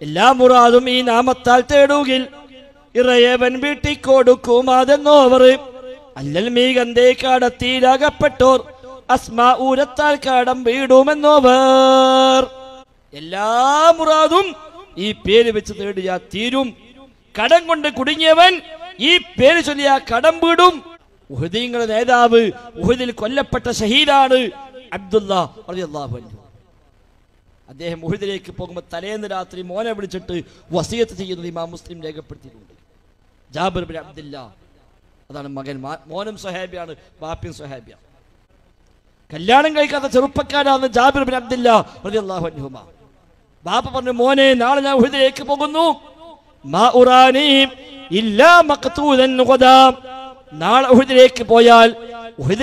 എല്ലാ മുറാദും ഈ നാമത്താൽ തേടുകിൽ ഇറയവൻ വീട്ടിക്കൊടുക്കുമാതെന്നോവർ അല്ലൽ മീകന്തേ കാടത്തിയിലകപ്പെട്ടോർ അസ്മാ ഊരത്താൽ കാടം വീടുമെന്നോവർ എല്ലാ മുറാദും ഈ പേര് വെച്ച് തേടിയാ തീരും. കടം കൊണ്ട് കുടുങ്ങിയവൻ ഈ പേര് ചൊല്ലിയാ കടം വീടും. ഉഹദീങ്ങളുടെ നേതാവ് ഉഹദിൽ കൊല്ലപ്പെട്ട ഷഹീദാണ് അബ്ദുല്ലാഹു അൻഹു. അദ്ദേഹം ഉഹദിലേക്ക് പോകുമ്പോൾ തലേന്ന് രാത്രി മോനെ വിളിച്ചിട്ട് വസീയത്ത് ചെയ്യുന്നത് ഇമാം മുസ്ലിം രേഖപ്പെടുത്തിയിട്ടുണ്ട്. Jabir bin Abdillah. അതാണ് മകൻ. മോനും സ്വഹാബിയാണ് ബാപ്പിയും സ്വഹാബിയാണ്. കല്യാണം കഴിക്കാത്ത ചെറുപ്പക്കാരാണ് ജാബിർ ബിൻ അബ്ദില്ല റളിയല്ലാഹു ബാപ്പ പറഞ്ഞു മോനെ നാളെ ഞാൻ ഉഹദിലേക്ക് പോകുന്നു. ഇല്ലാ നാളെ പോയാൽ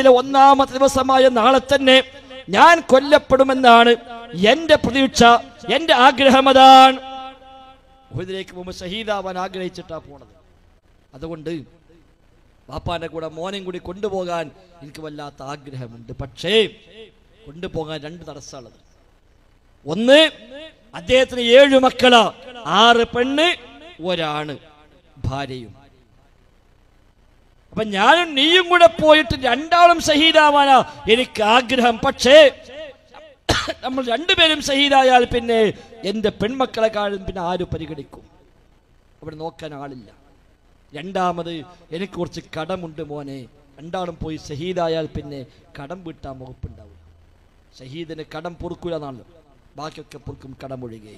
ഒന്നാമത്തെ ദിവസമായ നാളെ തന്നെ ഞാൻ കൊല്ലപ്പെടുമെന്നാണ് എന്റെ പ്രതീക്ഷ എന്റെ ആഗ്രഹം അതാണ്. ഉഹദിലേക്ക് മുമ്പ് ഷഹീദാവാൻ ആഗ്രഹിച്ചിട്ടാ പോണത്. അതുകൊണ്ട് വാപ്പാന്റെ കൂടെ മോനെയും കൂടി കൊണ്ടുപോകാൻ എനിക്ക് വല്ലാത്ത ആഗ്രഹമുണ്ട്. പക്ഷേ കൊണ്ടുപോകാൻ രണ്ട് തടസ്സമുള്ളത്. ഒന്ന് അദ്ദേഹത്തിന് ഏഴ് മക്കൾ. ആറ് പെണ്ണ് ഒരാണ് ഭാര്യയും. അപ്പൊ ഞാനും നീയും കൂടെ പോയിട്ട് രണ്ടാളും ഷഹീദാവാനാ എനിക്ക് ആഗ്രഹം. പക്ഷേ നമ്മൾ രണ്ടുപേരും ഷഹീദായാൽ പിന്നെ എന്റെ പെൺമക്കളെ കാണും പിന്നെ ആര് പരിഗണിക്കും? അവിടെ നോക്കാൻ ആളില്ല. രണ്ടാമത് എനിക്ക് കുറച്ച് കടമുണ്ട് മോനെ. രണ്ടാളും പോയി ഷഹീദായാൽ പിന്നെ കടം വീട്ടാൻ മുഖപ്പുണ്ടാവും ഷഹീദിന് കടം പൊറുക്കൂല എന്നാണല്ലോ ബാക്കിയൊക്കെ പൊറുക്കും കടമൊഴികെ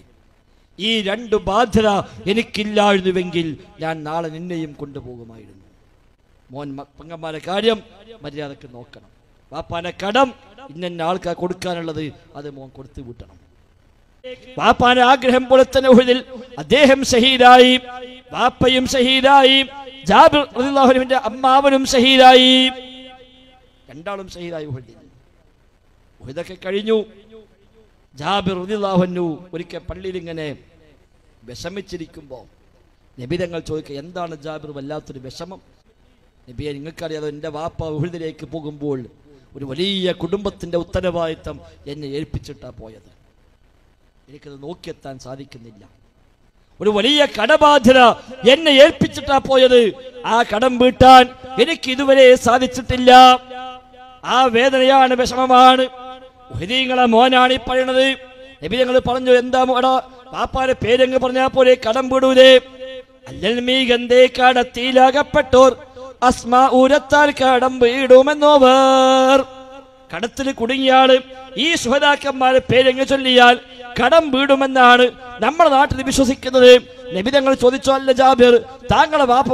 ഈ രണ്ട് ബാധ്യത എനിക്കില്ലായിരുന്നുവെങ്കിൽ ഞാൻ നാളെ നിന്നെയും കൊണ്ടുപോകുമായിരുന്നു. മോൻ പങ്കന്മാരെ കാര്യം മര്യാദയ്ക്ക് നോക്കണം. വാപ്പാന്റെ കടം ഇന്ന ആൾക്കാർ കൊടുക്കാനുള്ളത് അത് മോൻ കൊടുത്തു വിട്ടണം. വാപ്പാന്റെ ആഗ്രഹം പോലെ തന്നെ ഉഹദിൽ അദ്ദേഹം ഷഹീദായി വാപ്പയും ഷഹീദായി ജാബിർ അമ്മാവനും ഷഹീദായി. രണ്ടാളും ഷഹീദായി ഉഹദിൽ ഉഹദൊക്കെ കഴിഞ്ഞു. ജാബിർ റളിയല്ലാഹു ഒരിക്കൽ പള്ളിയിൽ ഇങ്ങനെ വിഷമിച്ചിരിക്കുമ്പോ നബിതങ്ങൾ ചോദിക്കുക എന്താണ് ജാബിർ വല്ലാത്തൊരു വിഷമം? നബിയെ നിങ്ങൾക്കറിയാതെ എന്റെ വാപ്പ ഉഹദിലേക്ക് പോകുമ്പോൾ ഒരു വലിയ കുടുംബത്തിന്റെ ഉത്തരവാദിത്തം എന്നെ ഏൽപ്പിച്ചിട്ടാ പോയത്. എനിക്കത് നോക്കിയെത്താൻ സാധിക്കുന്നില്ല. ഒരു വലിയ കടബാധ്യത എന്നെ ഏൽപ്പിച്ചിട്ടാ പോയത്. ആ കടം വീട്ടാൻ എനിക്ക് ഇതുവരെ സാധിച്ചിട്ടില്ല. ആ വേദനയാണ് വിഷമമാണ്. ഹരിങ്ങളെ മോനാണ് ഈ പറയണത്. നബി ഞങ്ങൾ പറഞ്ഞു എന്താ മോടാ പാപ്പാരെ പേരങ്ങ് പറഞ്ഞാ പോലെ കടം വിടൂലേ? അല്ലൽ മീ ഗന്ധേ കടത്തിയിലകപ്പെട്ടോർ അസ്മാ ഊരത്താൽ കടം വീടുമെന്നോവർ. കടത്തിൽ കുടുങ്ങിയാൾ ഈ സുഹതാക്കന്മാരെ പേരെങ്ങ് ചൊല്ലിയാൽ കടം വീടുമെന്നാണ് നമ്മുടെ നാട്ടിൽ വിശ്വസിക്കുന്നത്. നബിതങ്ങൾ ചോദിച്ചോ അല്ല ജാബിർ താങ്കളെ വാപ്പ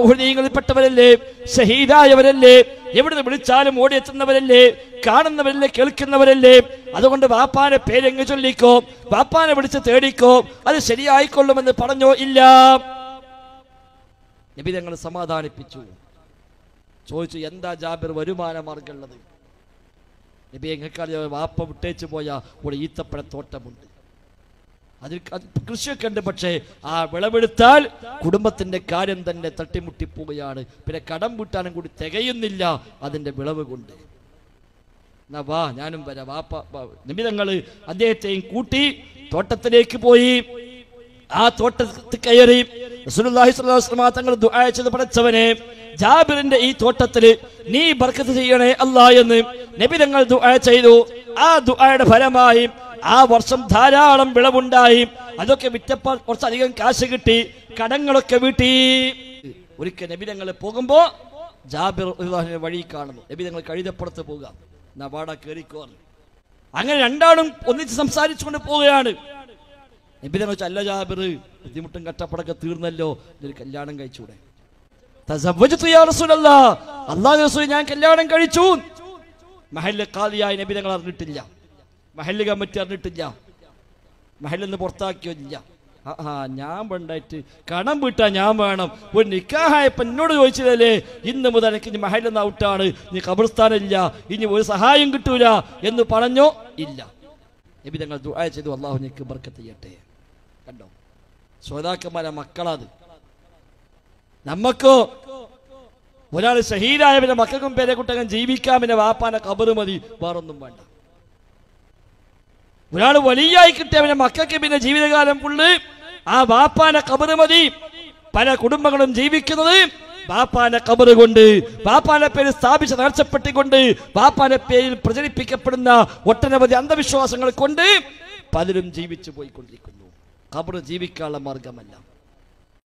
ഷഹീദായവരല്ലേ? എവിടുന്ന് വിളിച്ചാലും ഓടിയെത്തുന്നവരല്ലേ? കാണുന്നവരല്ലേ? കേൾക്കുന്നവരല്ലേ? അതുകൊണ്ട് വാപ്പാനെ പേരെങ്ങ് ചൊല്ലിക്കോ വാപ്പാനെ വിളിച്ച് തേടിക്കോ അത് ശരിയായിക്കൊള്ളുമെന്ന് പറഞ്ഞോ ഇല്ല. നബിതങ്ങൾ സമാധാനിപ്പിച്ചു. ചോദിച്ചു എന്താ ജാബിർ വരുമാന മാർഗമുള്ളത് നബി എങ്ങൾക്കറിയാം വാപ്പ വിട്ടേച്ച് പോയ ഒരു ഈത്തപ്പഴത്തോട്ടമുണ്ട്. അതിൽ അത് കൃഷിയൊക്കെ ഉണ്ട് പക്ഷേ ആ വിളവെടുത്താൽ കുടുംബത്തിന്റെ കാര്യം തന്നെ തട്ടിമുട്ടിപ്പോവുകയാണ്. പിന്നെ കടം വീട്ടാനും കൂടി തികയുന്നില്ല അതിന്റെ വിളവ് കൊണ്ട്. എന്നാ വാ ഞാനും വരാം. വാപ്പ നിമിതങ്ങൾ അദ്ദേഹത്തെയും കൂട്ടി തോട്ടത്തിലേക്ക് പോയി. ആ തോട്ടത്തിൽ കയറി റസൂലുള്ളാഹി സ്വല്ലല്ലാഹു അലൈഹി വസല്ലം തങ്ങൾ ദുആ ചെയ്ത് പഠിച്ചവനെ ജാബിറിന്റെ ഈ തോട്ടത്തിൽ നീ ബർക്കത്ത് ചെയ്യണേ അല്ലാ എന്ന് നബി തങ്ങൾ ദുആ ചെയ്തു. ആ ദുആയുടെ ഫലമായി ആ വർഷം ധാരാളം വിളവുണ്ടായി. അതൊക്കെ വിറ്റപ്പോൾ കുറച്ചധികം കാശ് കിട്ടി കടങ്ങളൊക്കെ വീട്ടി. ഒരിക്കൽ നബി തങ്ങൾ പോകുമ്പോ ജാബിർ വഴി കാണുന്നു. നബി തങ്ങൾ കഴുതപ്പുറത്ത് പോകുക നവാട വാടാ അങ്ങനെ രണ്ടാളും ഒന്നിച്ച് സംസാരിച്ചുകൊണ്ട് പോവുകയാണ്. നബി വെച്ചാൽ അല്ല ജാബിർ. ബുദ്ധിമുട്ടും കട്ടപ്പടൊക്കെ തീർന്നല്ലോ. ഇതൊരു കല്യാണം കഴിച്ചൂടെ. ഞാൻ കല്യാണം കഴിച്ചു. മഹല്ല് കാലിയായ നബി തങ്ങൾ അറിഞ്ഞിട്ടില്ല. മഹല്ല് കമ്മിറ്റി അറിഞ്ഞിട്ടില്ല. മഹലിൽ നിന്ന് പുറത്താക്കിയില്ല ആ ഞാൻ വേണ്ടായിട്ട് കണം വീട്ടാ ഞാൻ വേണം. ഒരു നിക്കാഹായപ്പ എന്നോട് ചോദിച്ചതല്ലേ ഇന്ന് മുതൽ എനിക്ക് ഇനി മഹലിന്ന് ഔട്ടാണ്. ഇനി കബർസ്ഥാനില്ല ഇനി ഒരു സഹായം കിട്ടൂല എന്ന് പറഞ്ഞോ? ഇല്ല. നബി തങ്ങൾ ദുആ ചെയ്തു. അള്ളാഹു നിക്ക് ബർക്കത്ത് ചെയ്യട്ടെ. കണ്ടോ? ശ്രോതാക്കന്മാരെ മക്കളാത്. നമ്മക്കോ? ഒരാൾ ഷഹീദായ പിന്നെ മക്കൾക്കും പേരെ കുട്ടകം ജീവിക്കാൻ പിന്നെ വാപ്പാന്റെ കബറ് മതി. വേറൊന്നും വേണ്ട. ഒരാൾ വലിയായി കിട്ടിയ പിന്നെ മക്കൾക്ക് പിന്നെ ജീവിതകാലം ഫുള്ള് ആ വാപ്പാന കബറ് മതി. പല കുടുംബങ്ങളും ജീവിക്കുന്നത് ബാപ്പാന്റെ കബറ് കൊണ്ട്. ബാപ്പാന്റെ പേര് സ്ഥാപിച്ച് നേർച്ചപ്പെട്ടിക്കൊണ്ട് ബാപ്പാന്റെ പേരിൽ പ്രചരിപ്പിക്കപ്പെടുന്ന ഒട്ടനവധി അന്ധവിശ്വാസങ്ങൾ കൊണ്ട് പലരും ജീവിച്ചു പോയിക്കൊണ്ടിരിക്കുന്നു. കബറ് ജീവിക്കാനുള്ള മാർഗമല്ല